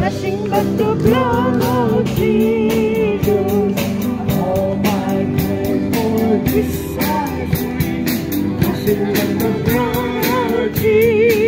nothing but the blood of Jesus. All my pain for this I nothing but the blood of Jesus.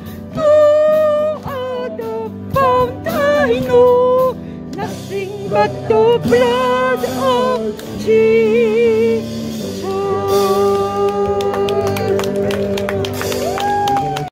but the blood of Jesus.